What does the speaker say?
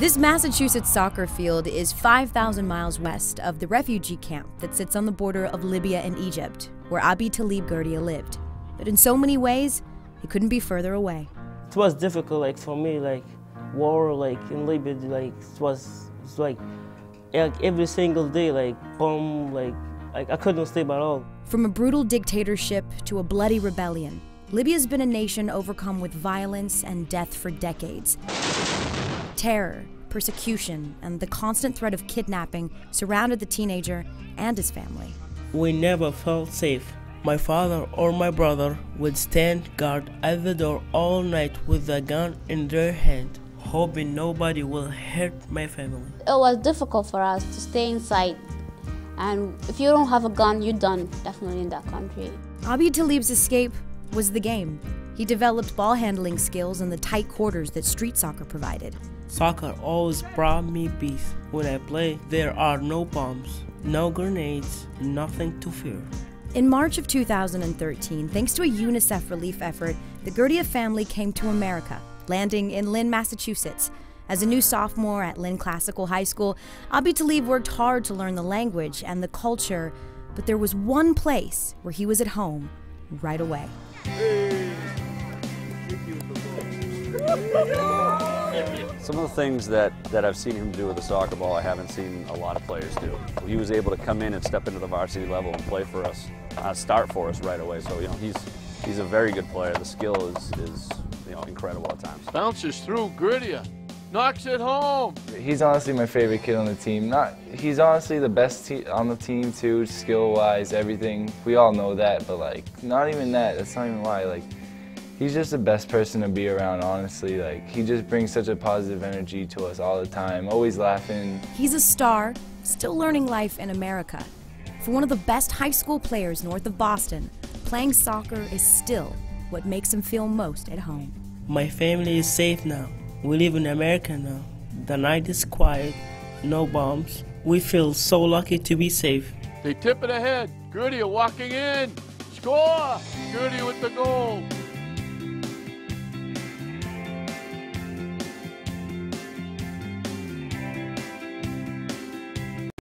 This Massachusetts soccer field is 5,000 miles west of the refugee camp that sits on the border of Libya and Egypt, where Abitalib Ghirdia lived. But in so many ways, he couldn't be further away. It was difficult, like for me, like war, like in Libya, like it was, it's like, like every single day, like bomb, like like I couldn't sleep at all. From a brutal dictatorship to a bloody rebellion, Libya's been a nation overcome with violence and death for decades. Terror, persecution, and the constant threat of kidnapping surrounded the teenager and his family. We never felt safe. My father or my brother would stand guard at the door all night with a gun in their hand, hoping nobody will hurt my family. It was difficult for us to stay inside. And if you don't have a gun, you're done, definitely in that country. Abitalib's escape was the game. He developed ball handling skills in the tight quarters that street soccer provided. Soccer always brought me peace. When I play, there are no bombs, no grenades, nothing to fear. In March of 2013, thanks to a UNICEF relief effort, the Ghirdia family came to America, landing in Lynn, Massachusetts. As a new sophomore at Lynn Classical High School, Abitalib worked hard to learn the language and the culture, but there was one place where he was at home right away. Some of the things that, that I've seen him do with the soccer ball, I haven't seen a lot of players do. He was able to come in and step into the varsity level and play for us, uh, start for us right away. So, you know, he's, he's a very good player. The skill is, is you know, incredible at times. Bounces through Ghirdia, knocks it home. He's honestly my favorite kid on the team. Not, he's honestly the best on the team too, skill-wise, everything. We all know that, but like, not even that. That's not even why. Like, He's just the best person to be around, honestly. Like, he just brings such a positive energy to us all the time, always laughing. He's a star, still learning life in America. For one of the best high school players north of Boston, playing soccer is still what makes him feel most at home. My family is safe now. We live in America now. The night is quiet, no bombs. We feel so lucky to be safe. They tip it ahead. Ghirdia walking in. Score! Ghirdia with the goal.